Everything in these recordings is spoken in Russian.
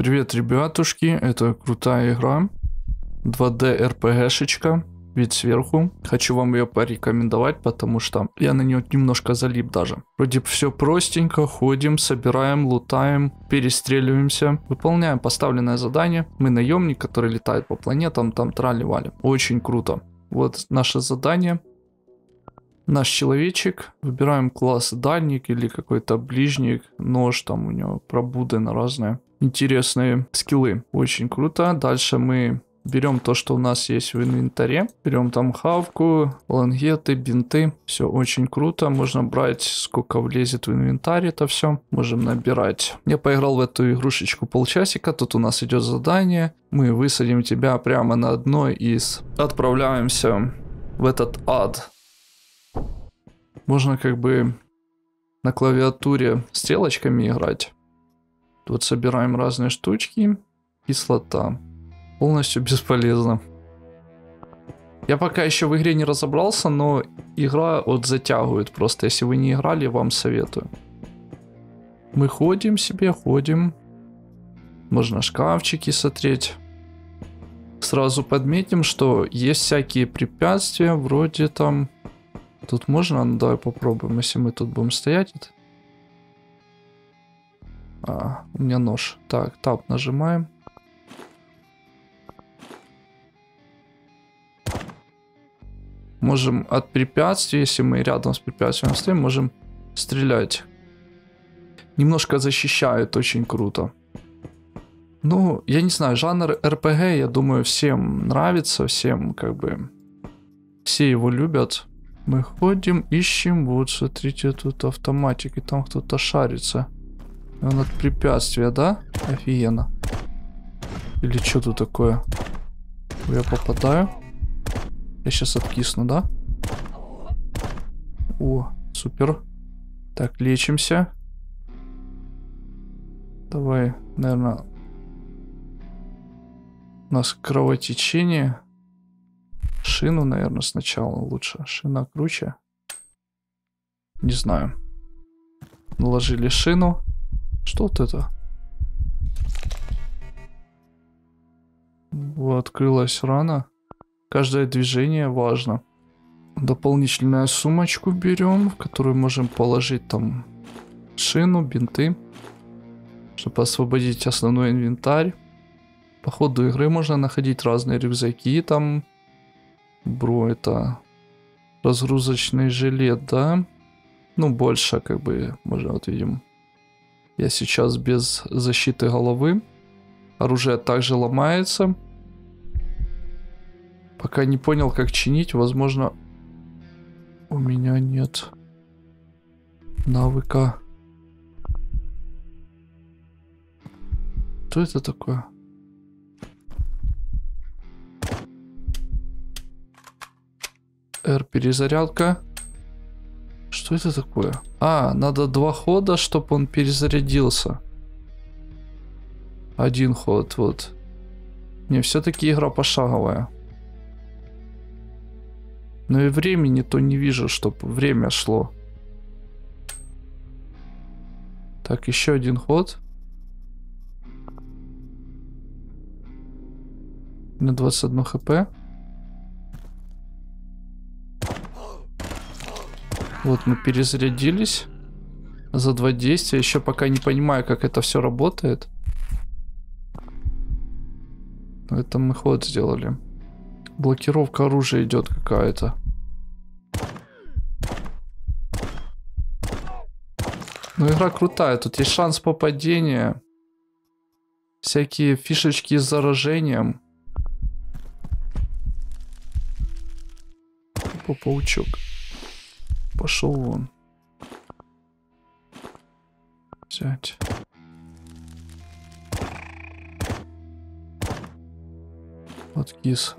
Привет, ребятушки, это крутая игра. 2D RPG-шечка, вид сверху. Хочу вам ее порекомендовать, потому что я на нее немножко залип даже. Вроде все простенько, ходим, собираем, лутаем, перестреливаемся, выполняем поставленное задание. Мы наемник, который летает по планетам, там трали-вали. Очень круто. Вот наше задание. Наш человечек. Выбираем класс дальник или какой-то ближник, нож, там у него пробуды на разные интересные скиллы. Очень круто. Дальше мы берем то, что у нас есть в инвентаре. Берем там хавку, лангеты, бинты. Все очень круто. Можно брать, сколько влезет в инвентарь это все. Можем набирать. Я поиграл в эту игрушечку полчасика. Тут у нас идет задание. Мы высадим тебя прямо на одной из... Отправляемся в этот ад. Можно как бы на клавиатуре стрелочками играть. Тут собираем разные штучки. Кислота. Полностью бесполезно. Я пока еще в игре не разобрался, но игра вот затягивает просто. Если вы не играли, вам советую. Мы ходим себе, ходим. Можно шкафчики смотреть. Сразу подметим, что есть всякие препятствия, вроде там... Тут можно? Ну, давай попробуем, если мы тут будем стоять. А, у меня нож. Так, тап нажимаем. Можем от препятствий, если мы рядом с препятствием стоим, можем стрелять. Немножко защищает, очень круто. Ну, я не знаю, жанр РПГ, я думаю, всем нравится, всем как бы... Все его любят. Мы ходим, ищем, вот, смотрите, тут автоматик, и там кто-то шарится. Он от препятствия, да? Офигенно. Или что тут такое? Я попадаю. Я сейчас откисну, да? О, супер. Так, лечимся. Давай, наверное... У нас кровотечение. Шину, наверное, сначала лучше. Шина круче. Не знаю. Наложили шину. Что вот это? Открылась рана. Каждое движение важно. Дополнительную сумочку берем, в которую можем положить там шину, бинты, чтобы освободить основной инвентарь. По ходу игры можно находить разные рюкзаки там. Бро, это разгрузочный жилет, да? Ну, больше, как бы, можно вот видим, я сейчас без защиты головы. Оружие также ломается. Пока не понял, как чинить. Возможно, у меня нет навыка. Что это такое? R перезарядка. Что это такое? А, надо два хода, чтобы он перезарядился. Один ход, вот. Не, все-таки игра пошаговая. Но и времени то не вижу, чтобы время шло. Так, еще один ход. На 21 хп. Вот мы перезарядились за два действия. Еще пока не понимаю, как это все работает. Это мы ход сделали. Блокировка оружия идет какая-то. Ну, игра крутая. Тут есть шанс попадения. Всякие фишечки с заражением. По паучок. Пошел вон. Взять. Откис.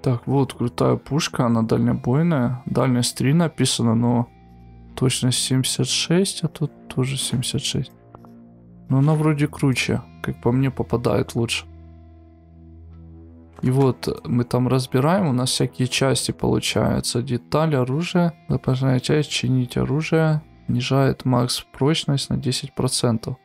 Так, вот крутая пушка, она дальнобойная. Дальность 3 написано, но точность 76, а тут тоже 76. Но она вроде круче, как по мне попадает лучше. И вот мы там разбираем, у нас всякие части получаются. Деталь, оружие, запасная часть, чинить оружие, снижает макс прочность на 10%.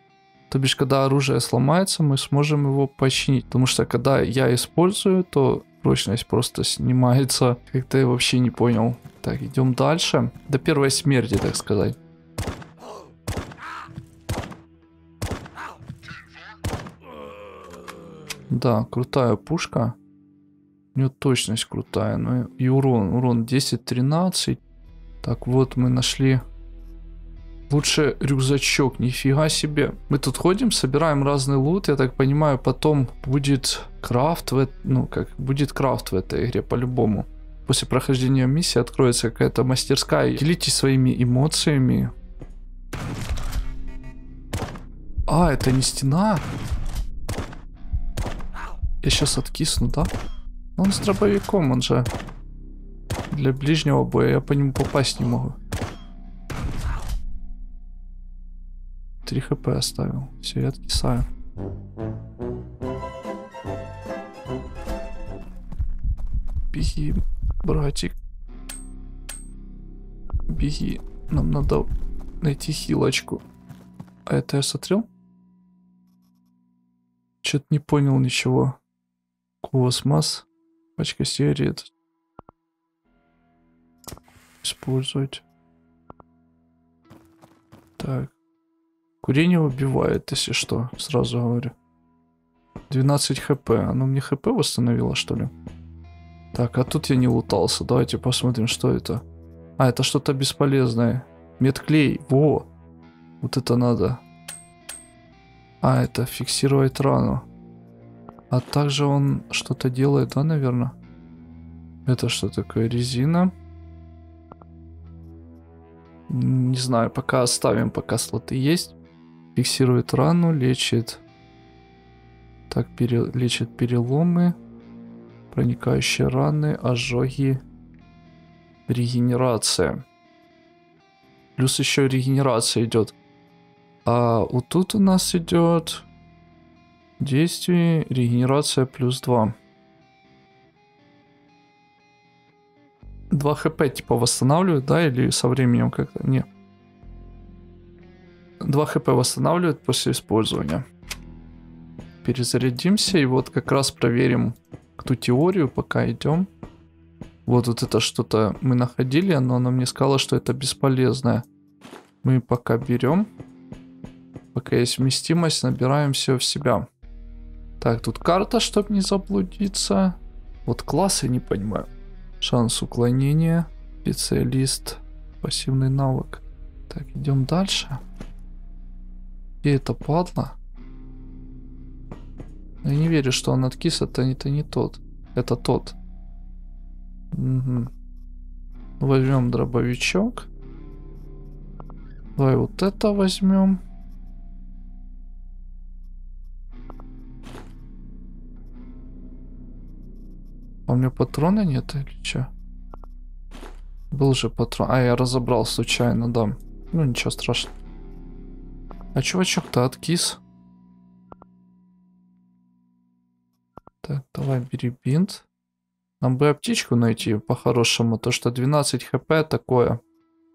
То бишь, когда оружие сломается, мы сможем его починить. Потому что когда я использую, то прочность просто снимается. Как-то я вообще не понял. Так, идем дальше. До первой смерти, так сказать. Да, крутая пушка. У нее точность крутая. Ну и урон. Урон 10-13. Так, вот мы нашли Лучше рюкзачок, нифига себе. Мы тут ходим, собираем разный лут, я так понимаю, потом будет крафт, в, ну как, будет крафт в этой игре по-любому. После прохождения миссии откроется какая-то мастерская. Делитесь своими эмоциями. А, это не стена. Я сейчас откисну, да? Он с дробовиком, он же для ближнего боя, я по нему попасть не могу. 3 хп оставил. Все, я откисаю. Беги, братик. Беги. Нам надо найти хилочку. А это я смотрел? Чё-то не понял ничего. Космос. Пачка сигарет. Использовать. Так. Курение убивает, если что, сразу говорю. 12 хп. Оно мне хп восстановило, что ли? Так, а тут я не лутался. Давайте посмотрим, что это. А, это что-то бесполезное. Медклей. Во. Вот это надо. А, это фиксировать рану. А также он что-то делает, да, наверное? Это что такое? Резина. Не знаю, пока оставим, пока слоты есть. Фиксирует рану, лечит... Так, пере, лечит переломы, проникающие раны, ожоги, регенерация. Плюс еще регенерация идет. А вот тут у нас идет действие, регенерация плюс 2. 2 хп типа восстанавливают, да, или со временем как-то? Не. 2 хп восстанавливает после использования. Перезарядимся и вот как раз проверим ту теорию, пока идем. Вот, вот это что-то мы находили, но она мне сказала, что это бесполезное. Мы пока берем. Пока есть вместимость, набираем все в себя. Так, тут карта, чтобы не заблудиться. Вот классы не понимаю. Шанс уклонения. Специалист. Пассивный навык. Так, идем дальше. И это падла? Я не верю, что он откис, это, это не тот. Это тот. Угу. Возьмем дробовичок. Давай вот это возьмем. У меня патрона нет или что? Был же патрон. А, я разобрал случайно, да. Ну, ничего страшного. А чувачок-то откис. Так, давай бери бинт. Нам бы аптечку найти по-хорошему, то что 12 хп такое.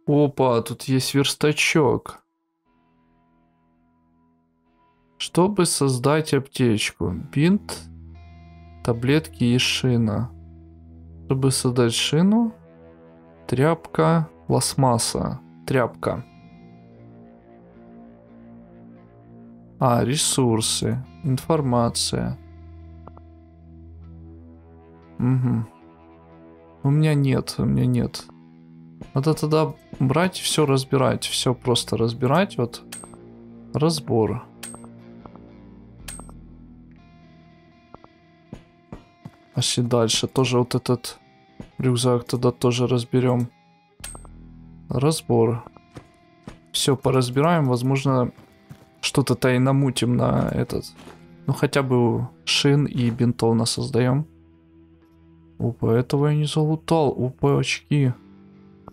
Опа, тут есть верстачок. Чтобы создать аптечку. Бинт, таблетки и шина. Чтобы создать шину, тряпка, пластмасса, тряпка. А, ресурсы, информация. Угу. У меня нет, у меня нет. Надо тогда брать все разбирать, все просто разбирать, вот разбор. Пошли дальше, тоже вот этот рюкзак тогда тоже разберем. Разбор. Все поразбираем, возможно что-то-то и намутим на этот. Ну хотя бы шин и бинтов нас создаем. Опа, этого я не залутал. Опа, очки.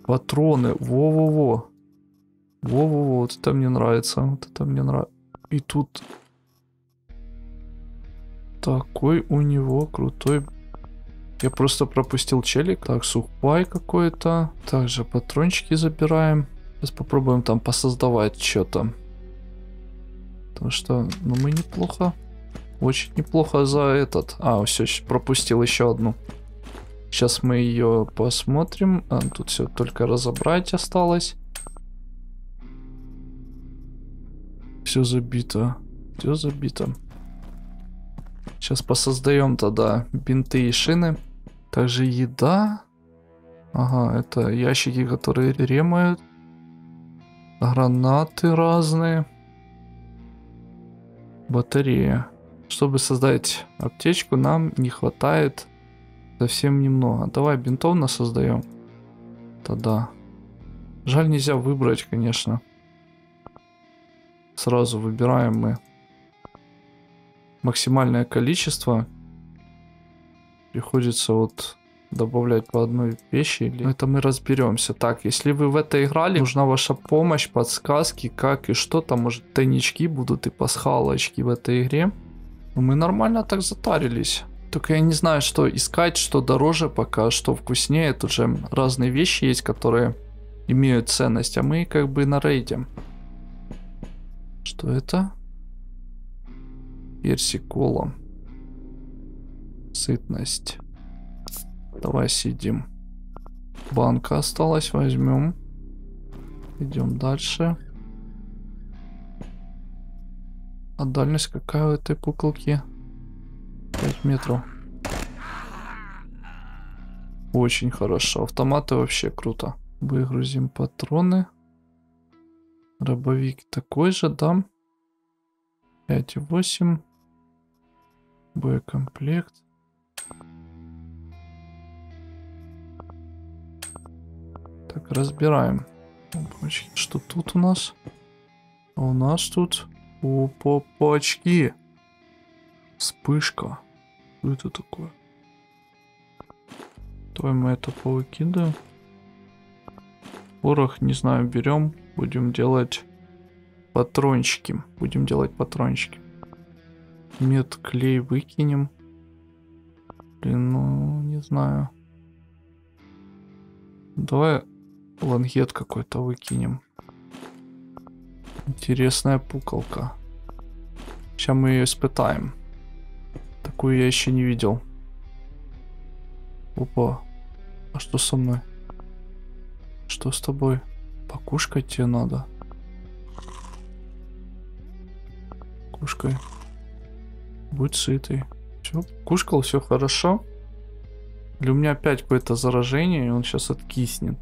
Патроны. Во-во-во. Во-во-во, вот это мне нравится. Вот это мне нравится. И тут... Такой у него крутой... Я просто пропустил челик. Так, сухпай какой-то. Также патрончики забираем. Сейчас попробуем там посоздавать что-то. Потому что, ну, мы неплохо. Очень неплохо за этот. А, все, пропустил еще одну. Сейчас мы ее посмотрим. А, тут все только разобрать осталось. Все забито. Все забито. Сейчас посоздаем тогда бинты и шины. Также еда. Ага, это ящики, которые ремают. Гранаты разные. Батарея. Чтобы создать аптечку, нам не хватает совсем немного. Давай бинтов нас создаем. Тогда. Жаль, нельзя выбрать, конечно. Сразу выбираем мы максимальное количество. Приходится вот добавлять по одной вещи. Или... Это мы разберемся. Так, если вы в это играли, нужна ваша помощь, подсказки, как и что там, может, тайнички будут и пасхалочки в этой игре. Но мы нормально так затарились. Только я не знаю, что искать, что дороже пока, что вкуснее. Тут же разные вещи есть, которые имеют ценность, а мы как бы на рейде. Что это? Персикола. Сытность. Давай сидим. Банка осталась, возьмем. Идем дальше. А дальность какая у этой пуколки? 5 метров. Очень хорошо. Автоматы вообще круто. Выгрузим патроны. Рабовик такой же, да? 5,8. Боекомплект. Так, разбираем. Что тут у нас? А у нас тут опачки. Вспышка. Что это такое? Давай мы это повыкидываем. Порох, не знаю, берем. Будем делать патрончики. Будем делать патрончики. Мед клей выкинем. Блин, ну, не знаю. Давай Лангет какой-то выкинем. Интересная пуколка. Сейчас мы ее испытаем. Такую я еще не видел. Опа. А что со мной? Что с тобой? Покушать тебе надо. Кушкай. Будь сытый. Все, кушкал, все хорошо. Или у меня опять какое-то заражение, и он сейчас откиснет.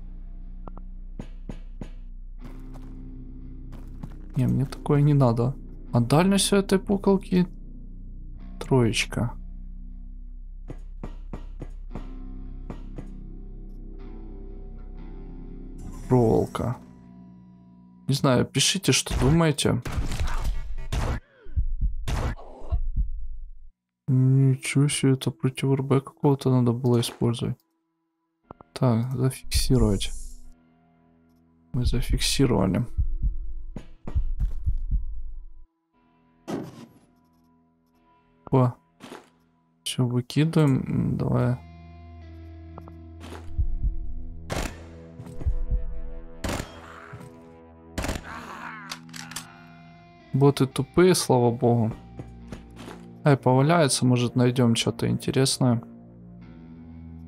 Не, мне такое не надо. А дальность этой пуколки троечка. Проволока. Не знаю, пишите, что думаете. Ничего себе, это против РБ какого-то надо было использовать. Так, зафиксировать. Мы зафиксировали. Опа. Все, выкидываем. Давай. Боты тупые, слава богу. Ай, поваляется, может найдем что-то интересное.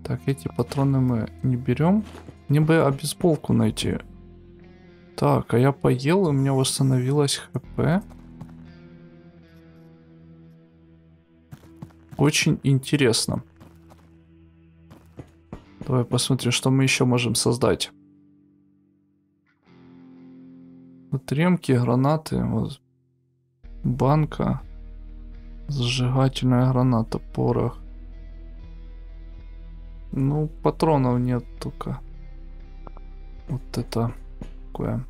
Так, эти патроны мы не берем. Мне бы обезболку найти. Так, а я поел, и у меня восстановилось хп. Очень интересно. Давай посмотрим, что мы еще можем создать. Вот ремки, гранаты, вот банка, зажигательная граната, порох. Ну, патронов нет только. Вот это такое.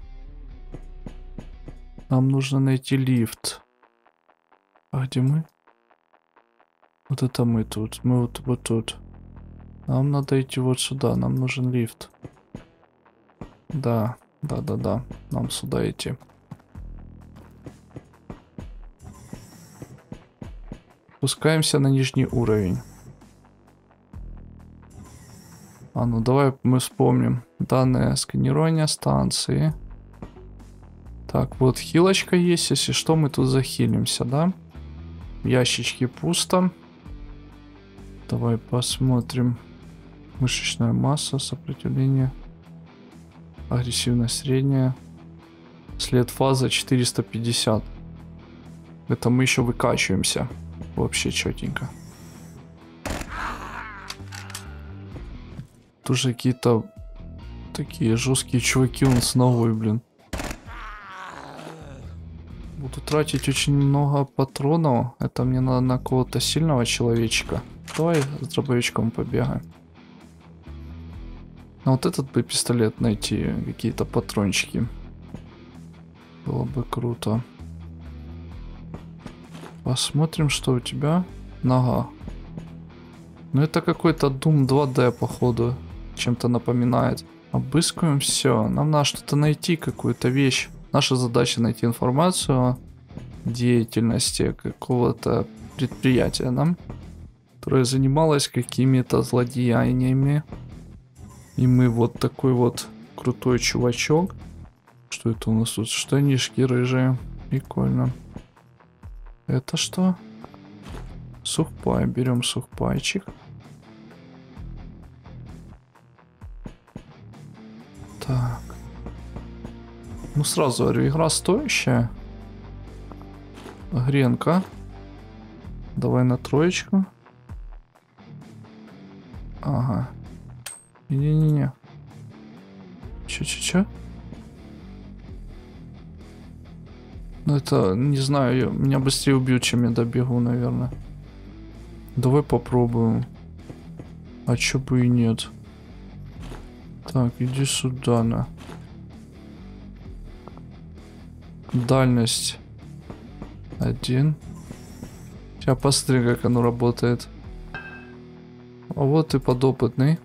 Нам нужно найти лифт. А где мы? Вот это мы тут. Мы вот, вот тут. Нам надо идти вот сюда. Нам нужен лифт. Да, да, да, да. Нам сюда идти. Спускаемся на нижний уровень. А ну давай мы вспомним. Данные сканирования станции. Так, вот хилочка есть, если что, мы тут захилимся, да? В ящичке пусто. Давай посмотрим. Мышечная масса, сопротивление. Агрессивность средняя. След фаза 450. Это мы еще выкачиваемся. Вообще четенько. Тоже какие-то такие жесткие чуваки у нас новые, блин. Буду тратить очень много патронов. Это мне надо на кого-то сильного человечка. Давай с дробовичком побегаем. А вот этот бы пистолет найти, какие-то патрончики. Было бы круто. Посмотрим, что у тебя. Нога. Ну это какой-то Doom 2D, походу. Чем-то напоминает. Обыскиваем все. Нам надо что-то найти, какую-то вещь. Наша задача найти информацию о деятельности какого-то предприятия, да? Которое занималось какими-то злодеяниями. И мы вот такой вот крутой чувачок. Что это у нас тут? Штанишки рыжие. Прикольно. Это что? Сухпай. Берем сухпайчик. Так. Ну сразу говорю, игра стоящая. Гренка. Давай на троечку. Ага. Не-не-не. Че-че-че? Ну это, не знаю, меня быстрее убьют, чем я добегу, наверное. Давай попробуем. А чё бы и нет. Так, иди сюда, на. Дальность. Один. Сейчас посмотри, как оно работает. А вот и подопытный.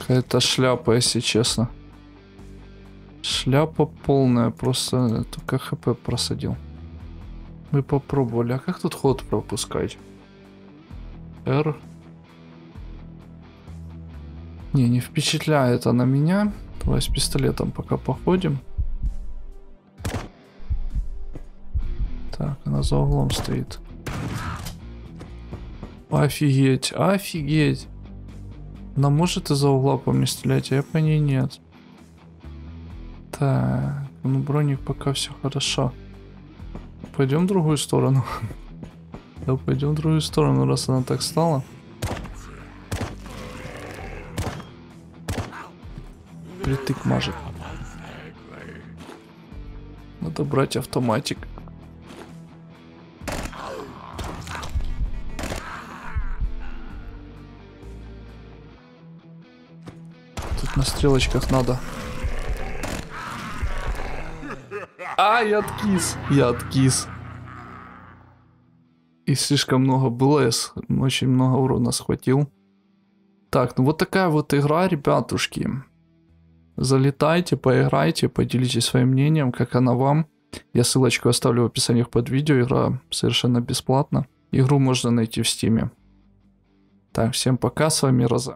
Какая-то шляпа, если честно. Шляпа полная, просто только хп просадил. Мы попробовали. А как тут ход пропускать? R. Не, не впечатляет она меня. Давай с пистолетом пока походим. Так, она за углом стоит. Офигеть, офигеть. Она может из-за угла по мне стрелять, а я по ней нет. Так, ну броник пока все хорошо. Пойдем в другую сторону. да, пойдем в другую сторону, раз она так стала. Притык мажет. Надо брать автоматик. На стрелочках надо. А, я откис. Я откис. И слишком много было, я очень много урона схватил. Так, ну вот такая вот игра, ребятушки. Залетайте, поиграйте, поделитесь своим мнением, как она вам. Я ссылочку оставлю в описании под видео, игра совершенно бесплатна. Игру можно найти в стиме. Так, всем пока, с вами Роза.